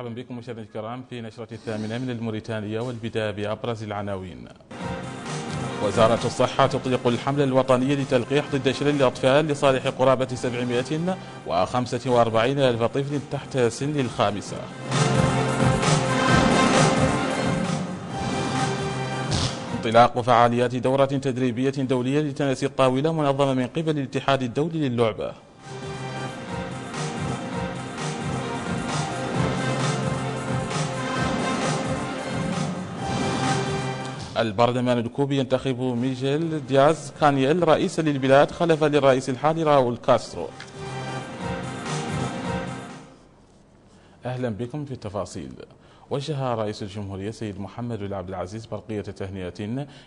مرحبا بكم مشاهدينا الكرام في نشرة الثامنة من الموريتانية والبداية بأبرز العناوين. وزارة الصحة تطلق الحملة الوطنية لتلقيح ضد شلل الأطفال لصالح قرابة 745 ألف طفل تحت سن الخامسة. انطلاق فعاليات دورة تدريبية دولية لتنس الطاولة منظمة من قبل الاتحاد الدولي للعبة. البرلمان الكوبي ينتخب ميشيل دياز كانييل رئيسا للبلاد خلفا للرئيس الحالي راول كاسترو. أهلا بكم في التفاصيل. وجه رئيس الجمهورية سيد محمد بن عبد العزيز برقية تهنئة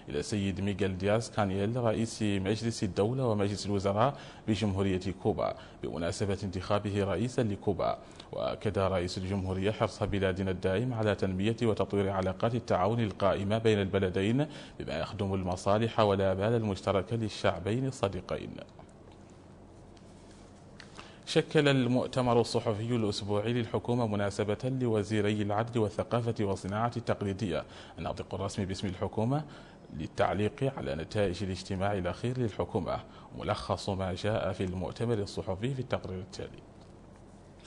إلى السيد ميغيل دياز كانييل رئيس مجلس الدولة ومجلس الوزراء بجمهورية كوبا بمناسبة انتخابه رئيسا لكوبا. وأكد رئيس الجمهورية حرص بلادنا الدائم على تنمية وتطوير علاقات التعاون القائمة بين البلدين بما يخدم المصالح والآمال المشتركة للشعبين الصديقين. شكل المؤتمر الصحفي الأسبوعي للحكومة مناسبة لوزيري العدل والثقافة والصناعة التقليدية. الناطق الرسمي باسم الحكومة للتعليق على نتائج الاجتماع الأخير للحكومة. ملخص ما جاء في المؤتمر الصحفي في التقرير التالي.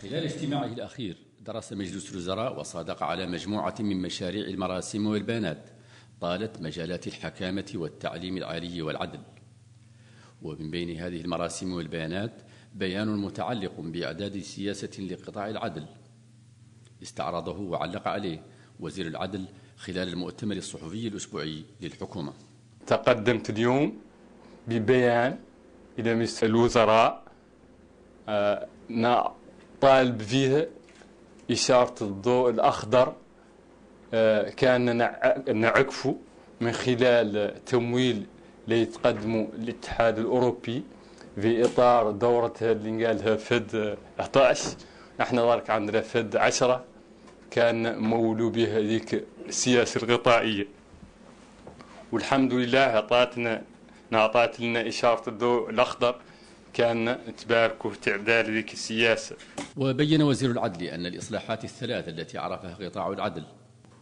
خلال اجتماعه الأخير درس مجلس الوزراء وصادق على مجموعة من مشاريع المراسم والبيانات طالت مجالات الحكامة والتعليم العالي والعدل. ومن بين هذه المراسم والبيانات بيان متعلق بإعداد سياسة لقطاع العدل استعرضه وعلق عليه وزير العدل خلال المؤتمر الصحفي الأسبوعي للحكومة. تقدمت اليوم ببيان إلى مجلس الوزراء آه طالب فيه إشارة الضوء الأخضر آه كان نعكفه من خلال تمويل ليتقدموا الاتحاد الأوروبي في إطار دورتها اللي قالها فد 11 إحنا ذلك عندنا فد 10 كان مولو بها ذيك السياسة الغطائية. والحمد لله اعطتنا اعطت لنا إشارة الضوء الأخضر. كان تباركوا في تعدال ذيك السياسة. وبين وزير العدل أن الإصلاحات الثلاث التي عرفها قطاع العدل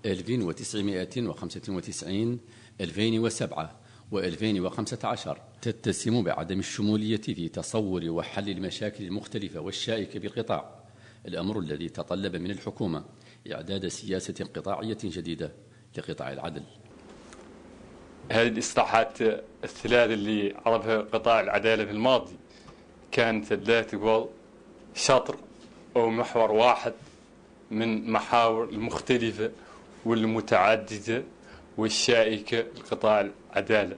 1995 2007 و2015 تتسم بعدم الشمولية في تصور وحل المشاكل المختلفة والشائكة بالقطاع. الأمر الذي تطلب من الحكومة إعداد سياسة قطاعية جديدة لقطاع العدل. هذه الإصلاحات الثلاث اللي عرفها قطاع العدالة في الماضي. كانت لا تقول شطر أو محور واحد من محاور المختلفة والمتعددة والشائكة لقطاع العدالة.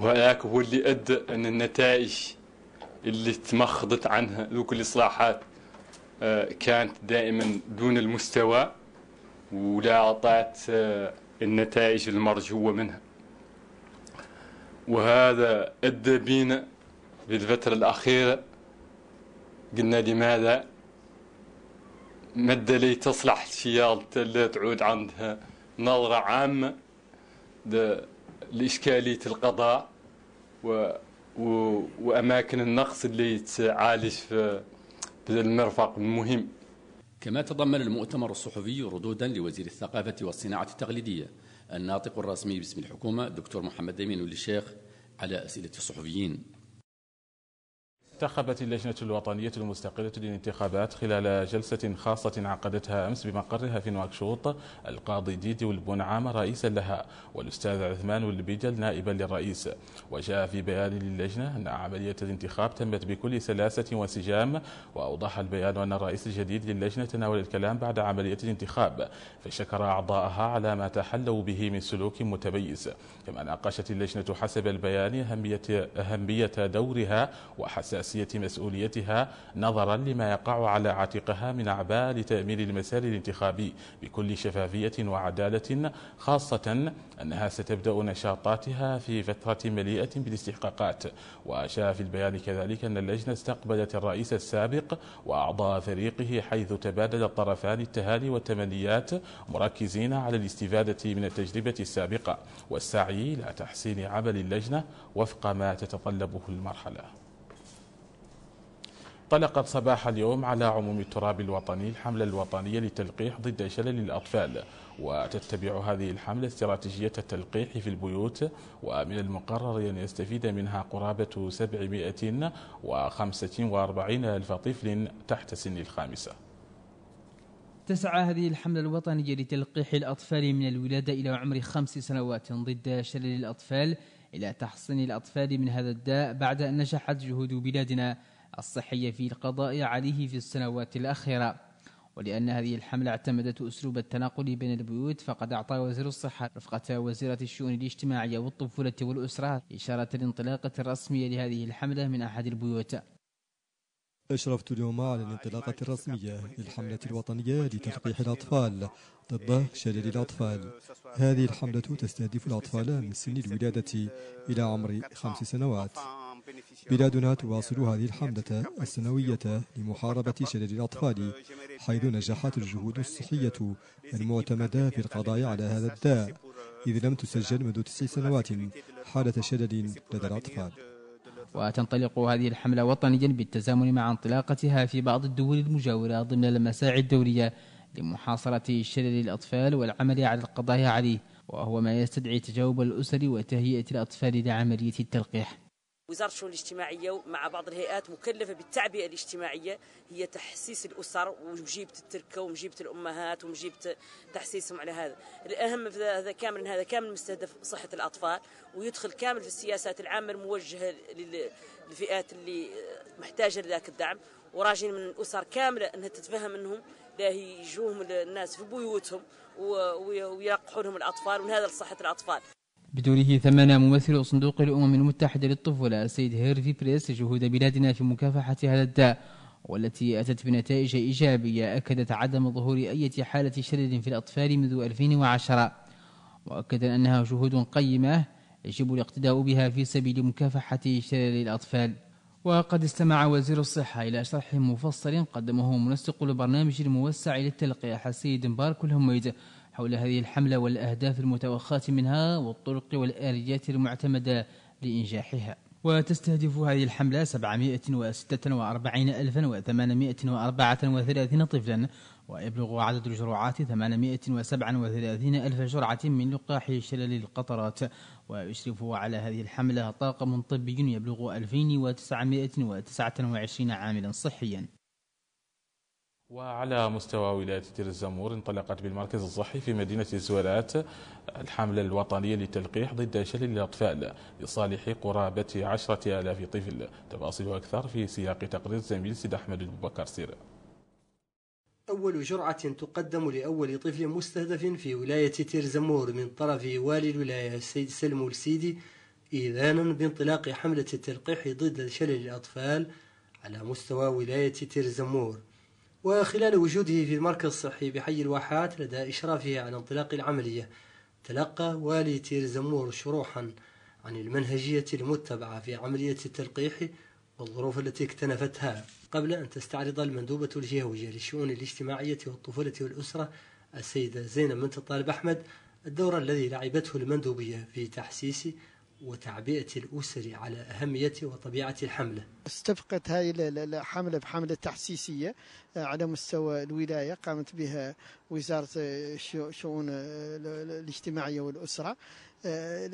وهذاك هو اللي أدى أن النتائج اللي تمخضت عنها ذوك الإصلاحات آه، كانت دائما دون المستوى ولا أعطت آه، النتائج المرجوة منها. وهذا أدى بينا في الفترة الأخيرة قلنا لماذا مدة لي تصلح الشيال لا تعود عندها نظرة عامة لإشكالية القضاء و و وأماكن النقص اللي تعالج في المرفق المهم. كما تضمن المؤتمر الصحفي ردودا لوزير الثقافة والصناعة التقليدية الناطق الرسمي باسم الحكومة دكتور محمد أمين الشيخ على أسئلة الصحفيين. انتخبت اللجنة الوطنية المستقلة للانتخابات خلال جلسة خاصة عقدتها أمس بمقرها في نواكشوط القاضي ديدي والبنعام رئيسا لها والأستاذ عثمان والبيجل نائبا للرئيس. وجاء في بيان للجنة أن عملية الانتخاب تمت بكل سلاسة وانسجام وأوضح البيان أن الرئيس الجديد للجنة تناول الكلام بعد عملية الانتخاب فشكر أعضاءها على ما تحلوا به من سلوك متميز كما ناقشت اللجنة حسب البيان أهمية, أهمية دورها وحساسية حساسية مسؤوليتها نظرا لما يقع على عاتقها من أعباء لتأمين المسار الانتخابي بكل شفافية وعدالة خاصة أنها ستبدأ نشاطاتها في فترة مليئة بالاستحقاقات. وأشار في البيان كذلك أن اللجنة استقبلت الرئيس السابق وأعضاء فريقه حيث تبادل الطرفان التهاني والتمنيات مركزين على الاستفادة من التجربة السابقة. والسعي إلى تحسين عمل اللجنة وفق ما تتطلبه المرحلة. طلقت صباح اليوم على عموم التراب الوطني الحملة الوطنية للتلقيح ضد شلل الأطفال. وتتبع هذه الحملة استراتيجية التلقيح في البيوت ومن المقرر أن يستفيد منها قرابة 745 ألف طفل تحت سن الخامسة. تسعى هذه الحملة الوطنية لتلقيح الأطفال من الولادة إلى عمر خمس سنوات ضد شلل الأطفال إلى تحصين الأطفال من هذا الداء بعد أن نجحت جهود بلادنا. الصحية في القضاء عليه في السنوات الأخيرة ولأن هذه الحملة اعتمدت أسلوب التناقل بين البيوت فقد أعطى وزير الصحة رفقة وزيرة الشؤون الاجتماعية والطفولة والأسرة إشارة الانطلاقة الرسمية لهذه الحملة من أحد البيوت. أشرفت اليوم على الانطلاقة الرسمية للحملة الوطنية لتلقيح الأطفال ضد شلل الأطفال. هذه الحملة تستهدف الأطفال من سن الولادة إلى عمر خمس سنوات. بلادنا تواصل هذه الحملة السنوية لمحاربة شلل الأطفال حيث نجحت الجهود الصحية المعتمدة في القضاء على هذا الداء إذ لم تسجل منذ تسع سنوات حالة شلل لدى الأطفال. وتنطلق هذه الحملة وطنيا بالتزامن مع انطلاقتها في بعض الدول المجاورة ضمن المساعي الدولية لمحاصرة شلل الأطفال والعمل على القضاء عليه وهو ما يستدعي تجاوب الأسر وتهيئة الأطفال لعملية التلقيح. وزارة الشؤون الاجتماعية مع بعض الهيئات مكلفة بالتعبئة الاجتماعية هي تحسيس الأسر ومجيبة التركة ومجيبة الأمهات ومجيبة تحسيسهم على هذا. الأهم في هذا كامل هذا كامل مستهدف صحة الأطفال ويدخل كامل في السياسات العامة الموجهة للفئات اللي محتاجة لذاك الدعم. وراجين من الأسر كاملة أنها تتفهم منهم لا يجوهم الناس في بيوتهم ويلقحوا لهم الأطفال ومن هذا لصحة الأطفال. بدوره ثمن ممثل صندوق الأمم المتحدة للطفولة السيد هيرفي بريس جهود بلادنا في مكافحة هذا الداء والتي أتت بنتائج إيجابية أكدت عدم ظهور أي حالة شلل في الأطفال منذ 2010 وأكد أنها جهود قيمة يجب الاقتداء بها في سبيل مكافحة شلل الأطفال. وقد استمع وزير الصحة إلى شرح مفصل قدمه منسق البرنامج الموسع للتلقيح. السيد مبارك الهميد حول هذه الحملة والأهداف المتوخاة منها والطرق والآليات المعتمدة لإنجاحها. وتستهدف هذه الحملة 746834 طفلا ويبلغ عدد الجرعات 837 ألف جرعة من لقاح شلل القطرات. ويشرف على هذه الحملة طاقم طبي يبلغ 2929 عاملا صحيا. وعلى مستوى ولاية دير الزمور انطلقت بالمركز الصحي في مدينة الزويرات الحملة الوطنية للتلقيح ضد شلل الأطفال لصالح قرابة عشرة آلاف طفل. تفاصيل أكثر في سياق تقرير زميل سيد أحمد أبو بكر سير. أول جرعة تقدم لأول طفل مستهدف في ولاية تيرزمور من طرف والي الولاية السيد سلمو السيدي إذانا بانطلاق حملة التلقيح ضد شلل الأطفال على مستوى ولاية تيرزمور وخلال وجوده في المركز الصحي بحي الواحات لدى إشرافه على انطلاق العملية تلقى والي تيرزمور شروحا عن المنهجية المتبعة في عملية التلقيح والظروف التي اكتنفتها قبل أن تستعرض المندوبة الجهوية للشؤون الاجتماعية والطفولة والأسرة السيدة زينب بنت الطالب أحمد الدور الذي لعبته المندوبية في تحسيس وتعبئة الأسر على أهمية وطبيعة الحملة. استفقت هذه الحملة بحملة تحسيسية آه، على مستوى الولاية قامت بها وزارة الشؤون الاجتماعية والأسرة آه،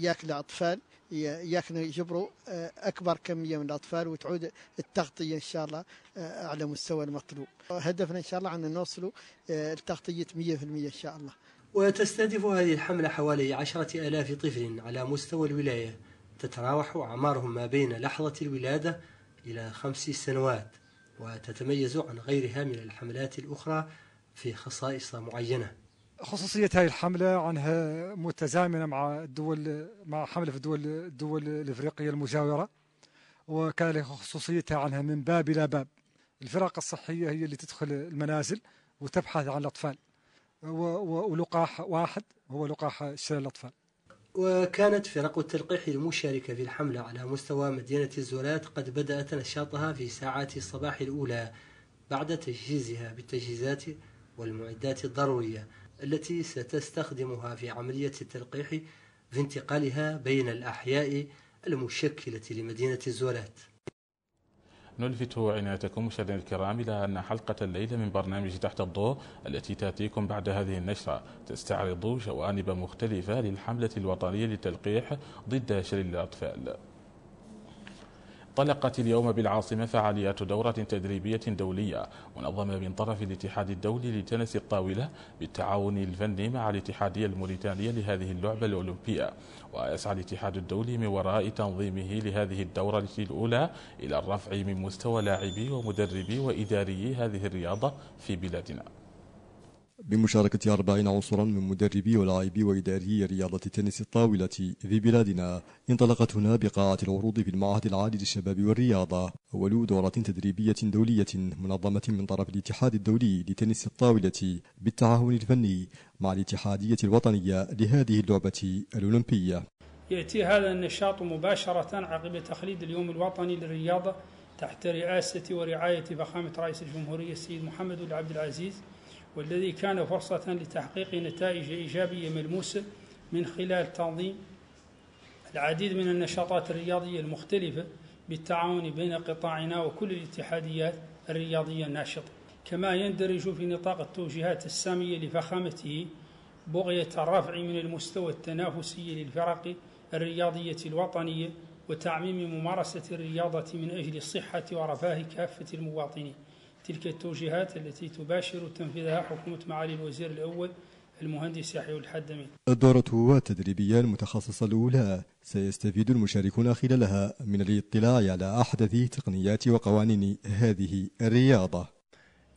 ياك الأطفال ياك يجبروا آه، أكبر كمية من الأطفال وتعود التغطية إن شاء الله على مستوى المطلوب. هدفنا إن شاء الله أن نوصلوا التغطية 100% إن شاء الله. وتستهدف هذه الحملة حوالي عشرة آلاف طفل على مستوى الولاية تتراوح أعمارهم ما بين لحظة الولادة إلى خمس سنوات وتتميز عن غيرها من الحملات الأخرى في خصائص معينة. خصوصية هذه الحملة عنها متزامنة مع الدول مع حملة في الدول الدول الإفريقية المجاورة وكذلك خصوصيتها عنها من باب إلى باب. الفرق الصحية هي اللي تدخل المنازل وتبحث عن الأطفال. ولقاح واحد هو لقاح شلل الأطفال. وكانت فرق التلقيح المشاركة في الحملة على مستوى مدينة الزولات قد بدأت نشاطها في ساعات الصباح الأولى بعد تجهيزها بالتجهيزات والمعدات الضرورية التي ستستخدمها في عملية التلقيح في انتقالها بين الأحياء المشكلة لمدينة الزولات. نلفت عنايتكم مشاهدينا الكرام إلى أن حلقة الليلة من برنامج تحت الضوء التي تأتيكم بعد هذه النشرة. تستعرض جوانب مختلفة للحملة الوطنية للتلقيح ضد شلل الأطفال. طلقت اليوم بالعاصمة فعاليات دورة تدريبية دولية منظمة من طرف الاتحاد الدولي لتنس الطاولة بالتعاون الفني مع الاتحادية الموريتانية لهذه اللعبة الأولمبية. ويسعى الاتحاد الدولي من وراء تنظيمه لهذه الدورة الأولى إلى الرفع من مستوى لاعبي ومدربي وإداري هذه الرياضة في بلادنا. بمشاركة أربعين عنصرا من مدربي ولاعبي وإداري رياضة تنس الطاولة في بلادنا. انطلقت هنا بقاعة العروض في المعهد العالي للشباب والرياضة أول دورة تدريبية دولية منظمة من طرف الاتحاد الدولي لتنس الطاولة بالتعاون الفني مع الاتحادية الوطنية لهذه اللعبة الأولمبية. يأتي هذا النشاط مباشرة عقب تخليد اليوم الوطني للرياضة تحت رئاسة ورعاية فخامة رئيس الجمهورية السيد محمد بن عبد العزيز والذي كان فرصة لتحقيق نتائج إيجابية ملموسة من خلال تنظيم العديد من النشاطات الرياضية المختلفة بالتعاون بين قطاعنا وكل الاتحاديات الرياضية الناشطة. كما يندرج في نطاق التوجيهات السامية لفخامته بغية الرفع من المستوى التنافسي للفرق الرياضية الوطنية وتعميم ممارسة الرياضة من أجل الصحة ورفاه كافة المواطنين. تلك التوجيهات التي تباشر تنفيذها حكومة معالي الوزير الأول المهندس يحيى الحدمي الدورة التدريبية المتخصصة الأولى سيستفيد المشاركون خلالها من الاطلاع على أحدث تقنيات وقوانين هذه الرياضة.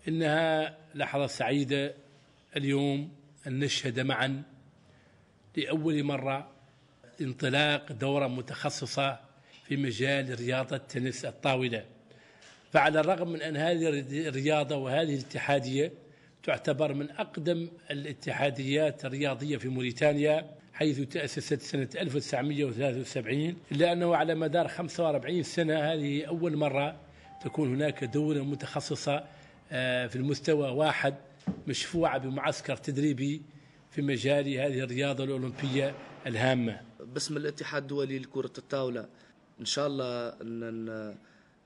إنها لحظة سعيدة اليوم أن نشهد معا لأول مرة انطلاق دورة متخصصة في مجال رياضة تنس الطاولة. فعلى الرغم من أن هذه الرياضة وهذه الاتحادية تعتبر من أقدم الاتحاديات الرياضية في موريتانيا حيث تأسست سنة 1973 إلا أنه على مدار 45 سنة هذه أول مرة تكون هناك دورة متخصصة آه، في المستوى واحد مشفوعة بمعسكر تدريبي في مجال هذه الرياضة الأولمبية الهامة. باسم الاتحاد الدولي لكرة الطاولة إن شاء الله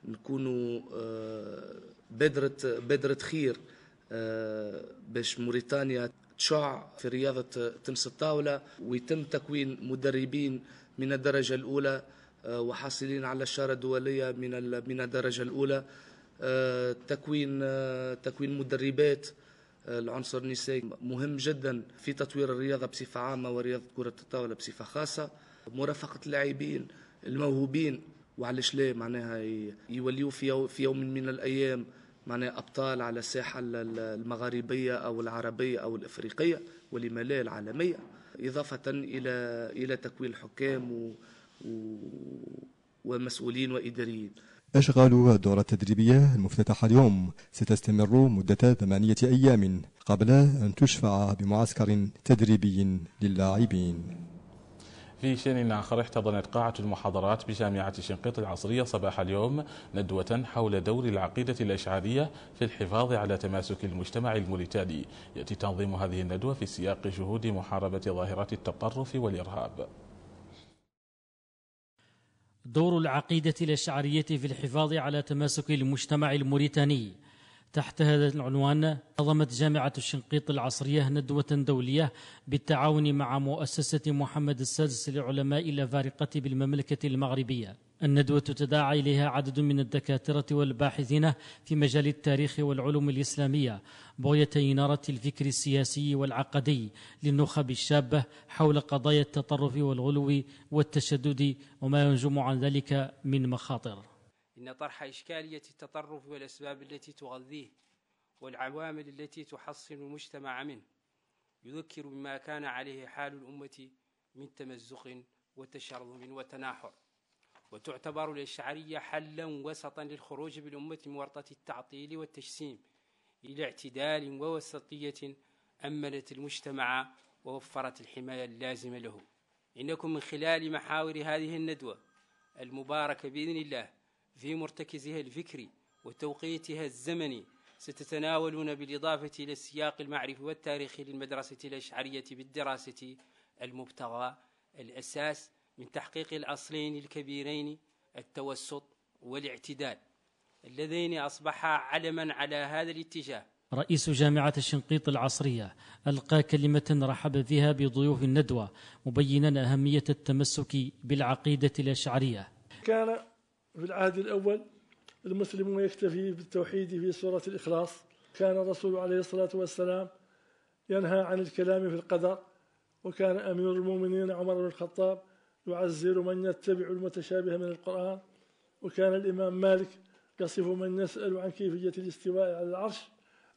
نكونوا آه، بذرة بذرة خير آه، باش موريتانيا تشع في رياضة تنس الطاولة ويتم تكوين مدربين من الدرجة الأولى آه، وحاصلين على الشارة الدولية من من الدرجة الأولى تكوين تكوين مدربات العنصر النسائي مهم جدا في تطوير الرياضة بصفة عامة ورياضة كرة الطاولة بصفة خاصة مرافقة اللاعبين الموهوبين وعلاش لا معناها يوليوا في في يوم من الأيام معناها أبطال على الساحة المغاربية أو العربية أو الأفريقية ولما لا العالمية إضافة إلى إلى تكوين الحكام و, و ومسؤولين وإداريين. أشغال الدورة التدريبية المفتتحة اليوم؟ ستستمر مدة ثمانية أيام قبل أن تشفع بمعسكر تدريبي للاعبين. في شأن آخر احتضنت قاعة المحاضرات بجامعة شنقيط العصرية صباح اليوم ندوة حول دور العقيدة الأشعرية في الحفاظ على تماسك المجتمع الموريتاني. يأتي تنظيم هذه الندوة في سياق جهود محاربة ظاهرة التطرف والإرهاب. دور العقيدة الأشعرية في الحفاظ على تماسك المجتمع الموريتاني. تحت هذا العنوان نظمت جامعة الشنقيط العصرية ندوة دولية بالتعاون مع مؤسسة محمد السادس لعلماء الأفارقة بالمملكة المغربية الندوة تداعى إليها عدد من الدكاترة والباحثين في مجال التاريخ والعلوم الإسلامية بغية إنارة الفكر السياسي والعقدي للنخب الشابة حول قضايا التطرف والغلو والتشدد وما ينجم عن ذلك من مخاطر. إن طرح إشكالية التطرف والأسباب التي تغذيه والعوامل التي تحصن المجتمع منه يذكر بما كان عليه حال الأمة من تمزق وتشرذم وتناحر. وتعتبر الأشعرية حلا وسطا للخروج بالأمة من ورطة التعطيل والتجسيم إلى اعتدال ووسطية أمنت المجتمع ووفرت الحماية اللازمة له. إنكم من خلال محاور هذه الندوة المباركة بإذن الله في مرتكزها الفكري وتوقيتها الزمني ستتناولون بالإضافة إلى السياق المعرفي والتاريخي للمدرسة الأشعرية بالدراسة المبتغى الأساس من تحقيق الأصلين الكبيرين التوسط والاعتدال. اللذين أصبحا علما على هذا الاتجاه. رئيس جامعة الشنقيط العصرية ألقى كلمة رحب فيها بضيوف الندوة مبينا أهمية التمسك بالعقيدة الأشعرية. كان في العهد الأول المسلم يكتفي بالتوحيد في سورة الإخلاص. كان الرسول عليه الصلاة والسلام ينهى عن الكلام في القدر وكان أمير المؤمنين عمر بن الخطاب يعزر من يتبع المتشابه من القرآن وكان الإمام مالك يصف من يسأل عن كيفية الاستواء على العرش.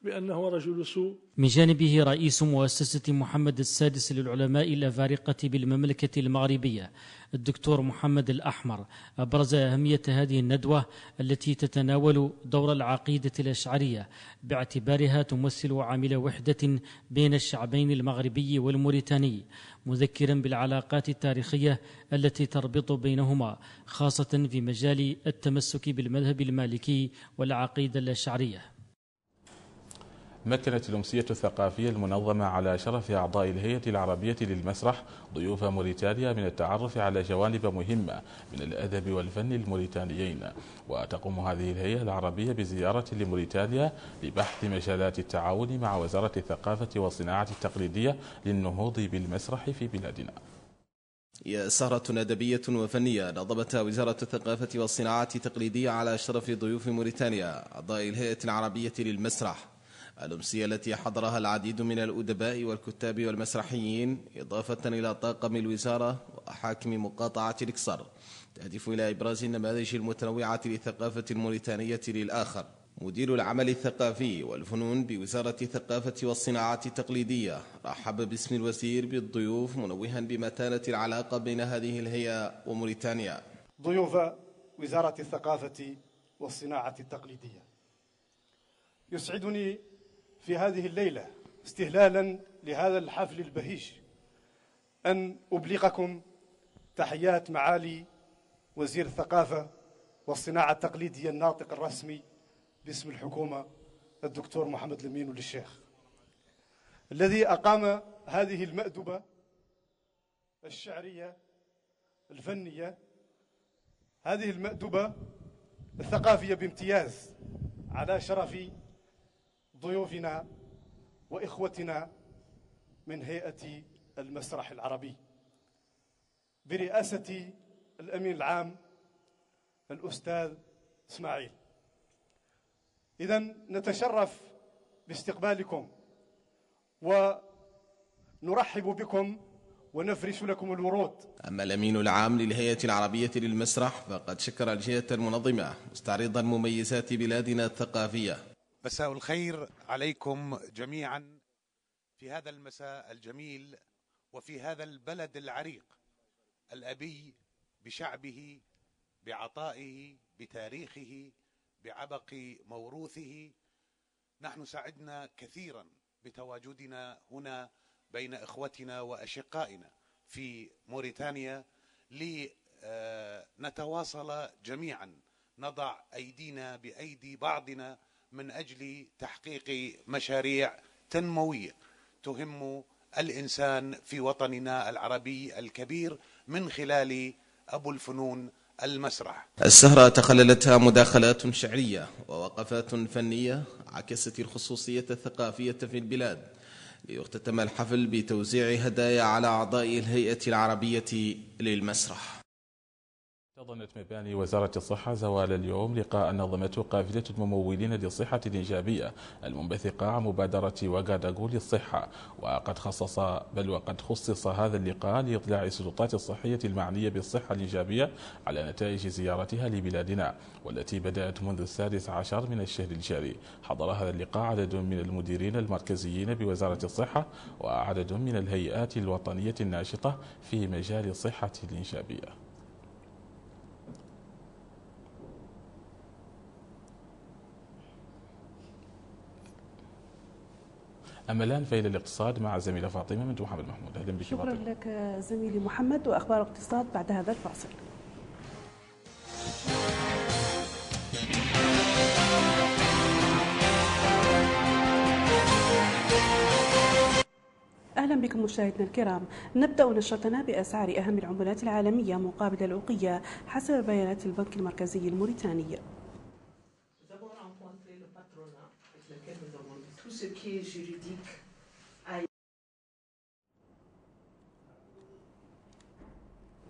بأنه رجل سوء. من جانبه رئيس مؤسسة محمد السادس للعلماء الأفارقة بالمملكة المغربية الدكتور محمد الأحمر. أبرز أهمية هذه الندوة التي تتناول دور العقيدة الأشعرية باعتبارها تمثل عامل وحدة بين الشعبين المغربي والموريتاني مذكرا بالعلاقات التاريخية التي تربط بينهما خاصة في مجال التمسك بالمذهب المالكي والعقيدة الأشعرية. مكنت الأمسية الثقافية المنظمة على شرف أعضاء الهيئة العربية للمسرح ضيوف موريتانيا من التعرف على جوانب مهمة من الأدب والفن الموريتانيين. وتقوم هذه الهيئة العربية بزيارة لموريتانيا لبحث مجالات التعاون مع وزارة الثقافة والصناعة التقليدية للنهوض بالمسرح في بلادنا. هي سهرة أدبية وفنية نظمتها وزارة الثقافة والصناعة التقليدية على شرف ضيوف موريتانيا أعضاء الهيئة العربية للمسرح. الأمسية التي حضرها العديد من الأدباء والكتاب والمسرحيين إضافة إلى طاقم الوزارة وحاكم مقاطعة الإكسار تهدف إلى إبراز النماذج المتنوعة للثقافة الموريتانية للآخر. مدير العمل الثقافي والفنون بوزارة الثقافة والصناعات التقليدية رحب باسم الوزير بالضيوف منوها بمتانة العلاقة بين هذه الهيئة وموريتانيا. ضيوف وزارة الثقافة والصناعة التقليدية. يسعدني في هذه الليلة استهلالا لهذا الحفل البهيج. أن أبلغكم تحيات معالي وزير الثقافة والصناعة التقليدية الناطق الرسمي باسم الحكومة الدكتور محمد لمين للشيخ. الذي أقام هذه المأدبة الشعرية الفنية هذه المأدبة الثقافية بامتياز على شرف ضيوفنا وإخوتنا من هيئة المسرح العربي. برئاسة الأمين العام الأستاذ إسماعيل. إذا نتشرف باستقبالكم ونرحب بكم ونفرش لكم الورود. أما الأمين العام للهيئة العربية للمسرح فقد شكر الجهة المنظمة مستعرضا مميزات بلادنا الثقافية. مساء الخير عليكم جميعا في هذا المساء الجميل وفي هذا البلد العريق الأبي بشعبه بعطائه بتاريخه بعبق موروثه. نحن سعدنا كثيرا بتواجدنا هنا بين إخوتنا وأشقائنا في موريتانيا لنتواصل جميعا نضع أيدينا بأيدي بعضنا من أجل تحقيق مشاريع تنموية تهم الإنسان في وطننا العربي الكبير من خلال أبو الفنون المسرح. السهرة تخللتها مداخلات شعرية ووقفات فنية عكست الخصوصية الثقافية في البلاد ليختتم الحفل بتوزيع هدايا على أعضاء الهيئة العربية للمسرح تظنت مباني وزارة الصحة زوال اليوم لقاء نظمته قافلة الممولين للصحة الإيجابية المنبثقة عن مبادرة وغاداغو للصحة. وقد خصص بل وقد خصص هذا اللقاء لإطلاع السلطات الصحية المعنية بالصحة الإيجابية على نتائج زيارتها لبلادنا والتي بدأت منذ السادس عشر من الشهر الجاري. حضر هذا اللقاء عدد من المديرين المركزيين بوزارة الصحة وعدد من الهيئات الوطنية الناشطة في مجال الصحة الإيجابية أما الآن فإلى الاقتصاد مع الزميلة فاطمة من محمد محمود. أهلا بك شكرا فاطمة. لك زميلي محمد. وأخبار اقتصاد بعد هذا الفاصل. أهلا بكم مشاهدينا الكرام. نبدأ نشرتنا بأسعار أهم العملات العالمية مقابل الأوقية حسب بيانات البنك المركزي الموريتاني.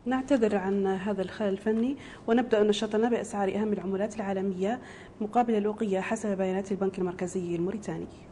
نعتذر عن هذا الخلل الفني ونبدأ نشاطنا بأسعار أهم العملات العالمية مقابل الأوقية حسب بيانات البنك المركزي الموريتاني.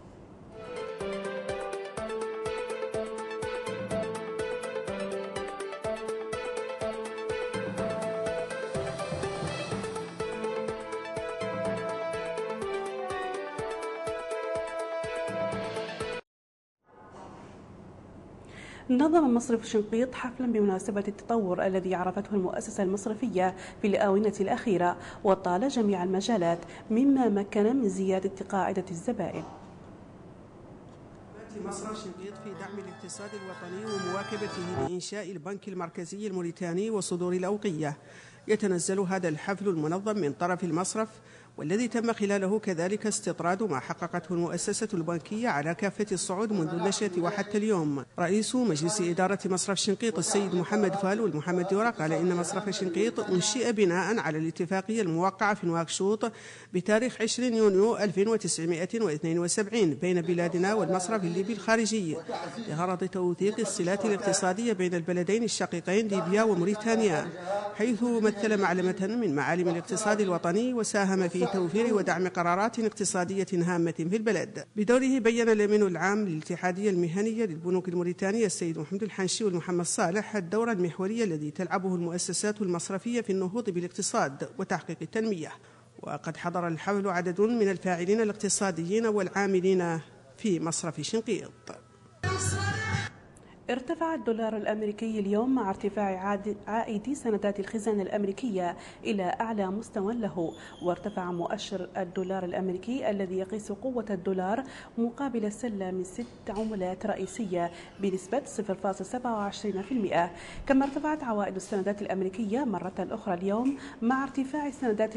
نظم مصرف شنقيط حفلا بمناسبة التطور الذي عرفته المؤسسة المصرفية في الآونة الأخيرة وطال جميع المجالات مما مكن من زيادة قاعدة الزبائن. مصرف شنقيط في دعم الاقتصاد الوطني ومواكبته لإنشاء البنك المركزي الموريتاني وصدور الأوقية. يتنزل هذا الحفل المنظم من طرف المصرف والذي تم خلاله كذلك استطراد ما حققته المؤسسة البنكية على كافة الصعود منذ النشأة وحتى اليوم. رئيس مجلس إدارة مصرف شنقيط السيد محمد فالو المحمد دورة قال إن مصرف شنقيط أنشئ بناء على الاتفاقية الموقعة في نواكشوط بتاريخ 20 يونيو 1972 بين بلادنا والمصرف الليبي الخارجي. لغرض توثيق الصلات الاقتصادية بين البلدين الشقيقين ليبيا وموريتانيا. حيث مثل معلمة من معالم الاقتصاد الوطني وساهم في توفير ودعم قرارات اقتصادية هامة في البلد. بدوره بين الأمين العام للاتحادية المهنية للبنوك الموريتانية السيد محمد الحنشي والمحمد صالح الدور المحوري الذي تلعبه المؤسسات المصرفية في النهوض بالاقتصاد وتحقيق التنمية. وقد حضر الحفل عدد من الفاعلين الاقتصاديين والعاملين في مصرف شنقيط. ارتفع الدولار الأمريكي اليوم مع ارتفاع عائد سندات الخزانة الأمريكية إلى أعلى مستوى له. وارتفع مؤشر الدولار الأمريكي الذي يقيس قوة الدولار مقابل السلة من ست عملات رئيسية بنسبة 0.27% كما ارتفعت عوائد السندات الأمريكية مرة أخرى اليوم مع ارتفاع سندات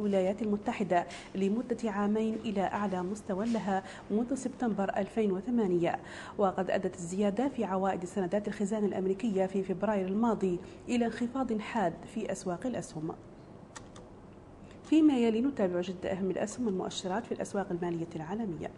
الولايات المتحدة لمدة عامين إلى أعلى مستوى لها منذ سبتمبر 2008 وقد أدت الزيادة في عوائد عوائد سندات الخزانة الأمريكية في فبراير الماضي إلى انخفاض حاد في أسواق الأسهم. فيما يلي نتابع جد أهم الأسهم والمؤشرات في الأسواق المالية العالمية.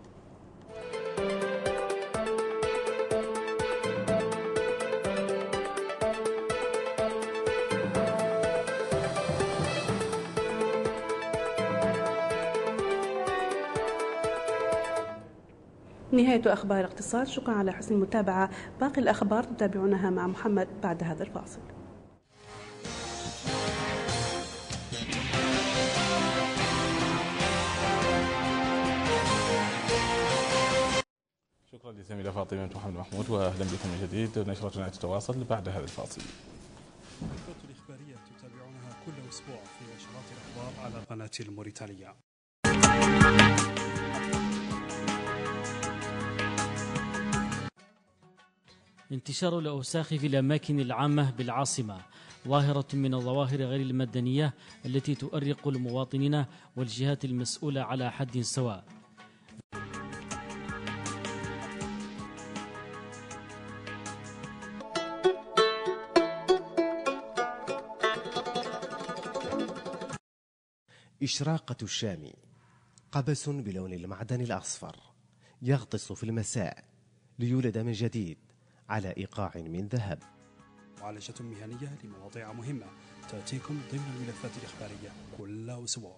نهاية أخبار الاقتصاد. شكرا على حسن المتابعة. باقي الأخبار تتابعونها مع محمد بعد هذا الفاصل. شكرا لزميلة فاطمة محمد محمود وأهلا بكم من جديد. نشرتنا تتواصل بعد هذا الفاصل. الإخبارية تتابعونها كل أسبوع في نشرات الأخبار على قناة الموريتانية. انتشار الأوساخ في الأماكن العامة بالعاصمة ظاهرة من الظواهر غير المدنية التي تؤرق المواطنين والجهات المسؤولة على حد سواء. إشراقة الشام قبس بلون المعدن الأصفر يغطس في المساء ليولد من جديد. على إيقاع من ذهب. معالجة مهنية لمواضيع مهمة. تأتيكم ضمن الملفات الإخبارية كل أسبوع.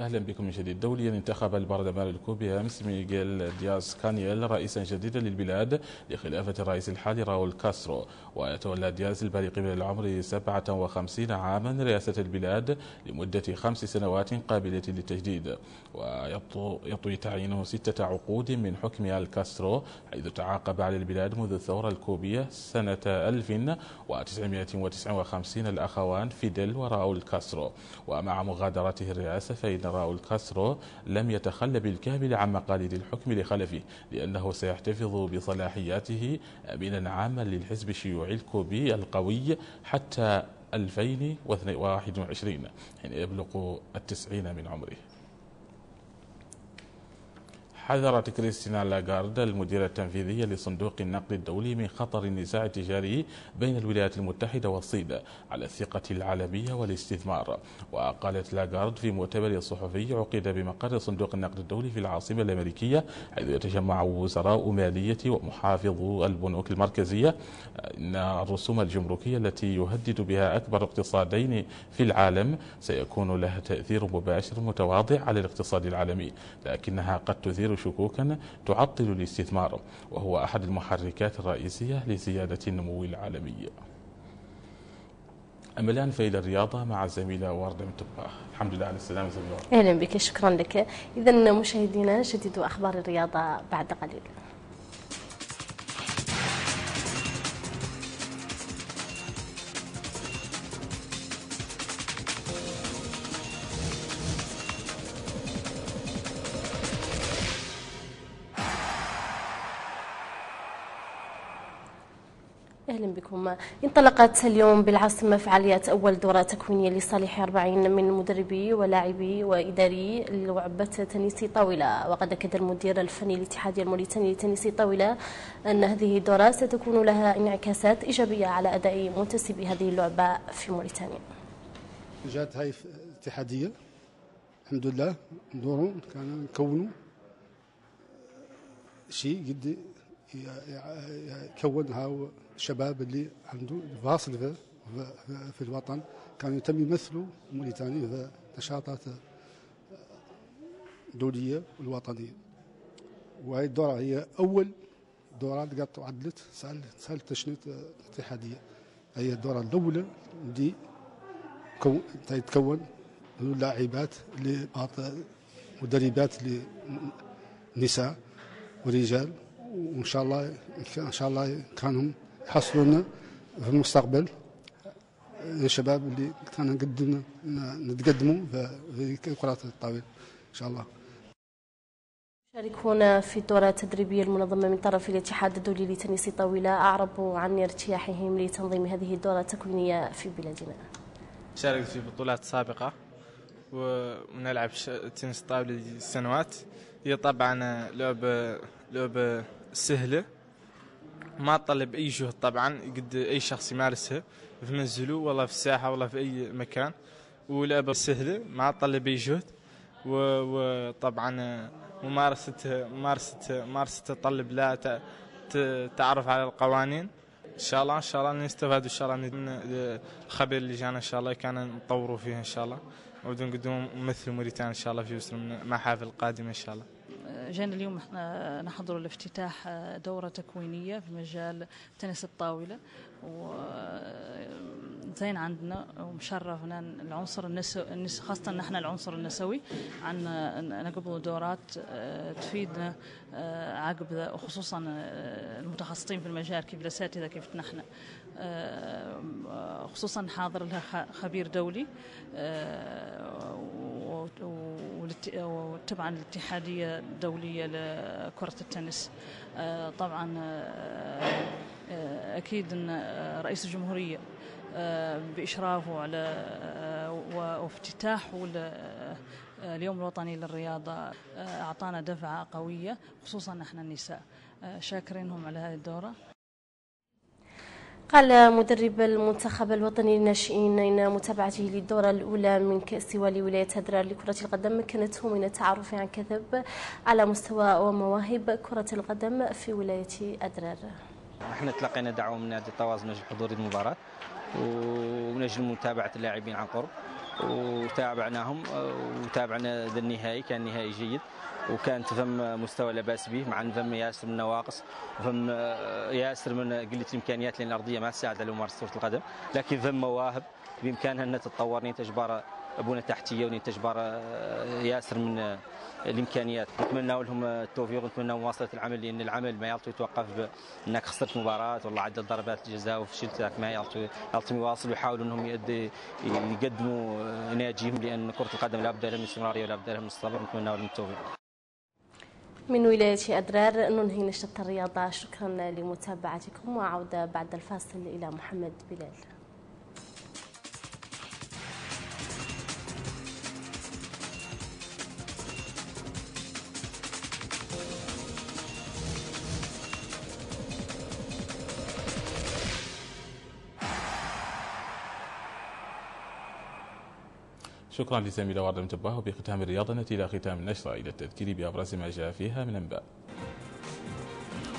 أهلا بكم من جديد. دوليا انتخب البرلمان الكوبي أمس ميغيل دياز كانييل رئيسا جديدا للبلاد لخلافة الرئيس الحالي راول كاسترو. ويتولى دياز البالغ من العمر 57 عاما رئاسه البلاد لمدة خمس سنوات قابلة للتجديد. ويطوي تعيينه ستة عقود من حكم الكاسترو حيث تعاقب على البلاد منذ الثورة الكوبية سنة 1959 الأخوان فيديل وراول كاسترو. ومع مغادرته الرئاسة فإن راؤول كاسترو لم يتخلى بالكامل عن مقاليد الحكم لخلفه لأنه سيحتفظ بصلاحياته أمينا عاما للحزب الشيوعي الكوبي القوي حتى 2021 حين يبلغ التسعين من عمره. حذرت كريستينا لاغارد المديرة التنفيذية لصندوق النقد الدولي من خطر النزاع التجاري بين الولايات المتحدة والصين على الثقة العالمية والاستثمار. وقالت لاغارد في مؤتمر صحفي عقد بمقر صندوق النقد الدولي في العاصمة الأمريكية حيث يتجمع وزراء مالية ومحافظو البنوك المركزية إن الرسوم الجمركية التي يهدد بها أكبر اقتصادين في العالم سيكون لها تأثير مباشر متواضع على الاقتصاد العالمي لكنها قد تثير شكوكا تعطل الاستثمار وهو أحد المحركات الرئيسية لزيادة النمو العالمي. أما الآن فإلى الرياضة مع الزميلة وردة متباه الحمد لله على السلامة زميلة أهلا بك شكرا لك. إذا مشاهدينا جددوا أخبار الرياضة بعد قليل. انطلقت اليوم بالعاصمة فعاليات أول دورة تكوينية لصالح 40 من مدربي ولاعبي وإداري لعبه تنس طاولة وقد أكد المدير الفني الاتحادي الموريتاني لتنس طاولة أن هذه الدورة ستكون لها انعكاسات إيجابية على أداء منتسبي هذه اللعبة في موريتانيا. جات هاي اتحادية الحمد لله دورهم كانوا يكونوا شيء قد يكون هاو الشباب اللي عنده فاصل في, الوطن. كانوا يتم يمثلوا موريتانيا في نشاطات دولية والوطنية. وهي الدورة هي دورة اللي قد عدلت سأل سأل تشنيت اتحادية هي الدورة الأولى اللي تتكون لاعبات اللي مدربات لنساء ورجال. وإن شاء الله إن شاء الله كانوا يحصلون في المستقبل. الشباب اللي كان نقدم نتقدموا في كرة الطاولة. إن شاء الله. يشاركون في الدورة التدريبية المنظمة من طرف الاتحاد الدولي لتنس طاولة أعربوا عن ارتياحهم لتنظيم هذه الدورة التكوينية في بلادنا. شاركت في بطولات سابقة ونلعب تنس طاولة سنوات هي طبعا لعبة لعبة سهلة. ما تطلب أي جهد طبعا قد أي شخص يمارسها في منزله والله في الساحة والله في أي مكان. ولعبة سهلة ما تطلب أي جهد. وطبعا ممارستها ممارستها ممارستها تطلب لا تعرف على القوانين. إن شاء الله إن شاء الله نستفاد إن شاء الله من الخبير اللي جانا إن شاء الله كان نطوروا فيه إن شاء الله. ونقدم ممثل موريتانيا إن شاء الله في المحافل القادمة إن شاء الله. جينا اليوم نحضر لافتتاح دورة تكوينية في مجال تنس الطاولة. وزين عندنا ومشرفنا العنصر النسوي خاصة نحن العنصر النسوي. عن نقبل دورات تفيدنا عقب وخصوصا المتخصصين في المجال كيف الأساتذة كيف نحن. خصوصا حاضر لها خبير دولي. وتبعا الاتحادية الدولية لكرة التنس. طبعا أكيد أن رئيس الجمهورية بإشرافه على وافتتاحه اليوم الوطني للرياضة أعطانا دفعة قوية خصوصا نحن النساء. شاكرينهم على هذه الدورة. قال مدرب المنتخب الوطني للناشئين إن متابعته للدورة الأولى من كأس والي ولاية هدرار لكرة القدم مكنته من التعرف عن كثب على مستوى ومواهب كرة القدم في ولاية أدرار. إحنا تلقينا دعوة من نادي الطواز من أجل حضور المباراة ومن أجل متابعة اللاعبين عن قرب. وتابعناهم وتابعنا ذا النهائي كان نهائي جيد. وكانت فم مستوى لا بأس به مع إن فم ياسر من النواقص وفم ياسر من قلة الإمكانيات لأن الارضيه ما تساعد على ممارسة كرة القدم. لكن فم مواهب بإمكانها أن تتطور نتج بار بنى تحتية ونتج بار ياسر من الإمكانيات. نتمنى لهم التوفيق ونتمنى مواصلة العمل لأن العمل ما يعطي يتوقف إنك خسرت مباراة والله عدد ضربات الجزاء وفشلت ما يعطي يعطي يواصل ويحاولوا إنهم يقدموا ناجيهم لأن كرة القدم لابد لها من استمرارية ولابد لها من الصبر. نتمنى لهم التوفيق. من ولاية أدرار ننهي نشرة الرياضة. شكرا لمتابعتكم وعودة بعد الفاصل إلى محمد بلال. شكرا لزميلة ورد المتباه وبختام الرياضة نأتي إلى ختام النشرة. إلى التذكير بأبرز ما جاء فيها من أنباء.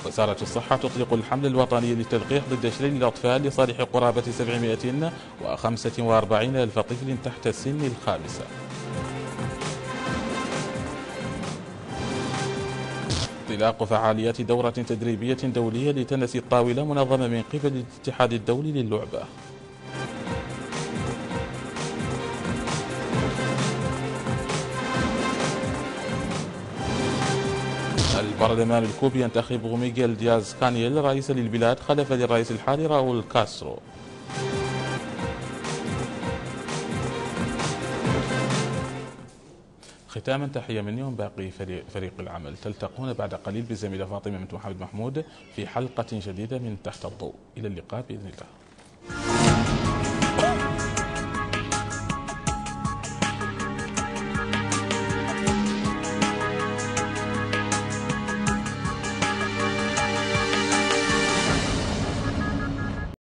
وزارة الصحة تطلق الحملة الوطنية للتلقيح ضد شلل الأطفال لصالح قرابة 745 ألف طفل تحت السن الخامسة انطلاق فعاليات دورة تدريبية دولية لتنس الطاولة منظمة من قبل الاتحاد الدولي للعبة. البرلمان الكوبي ينتخب ميغيل دياز كانيل رئيسا للبلاد خلفا للرئيس الحالي راؤول كاسترو. ختاما تحية مني ومن باقي فريق, فريق العمل. تلتقون بعد قليل بزميلة فاطمة بنت محمد محمود في حلقة جديدة من تحت الضوء. إلى اللقاء بإذن الله.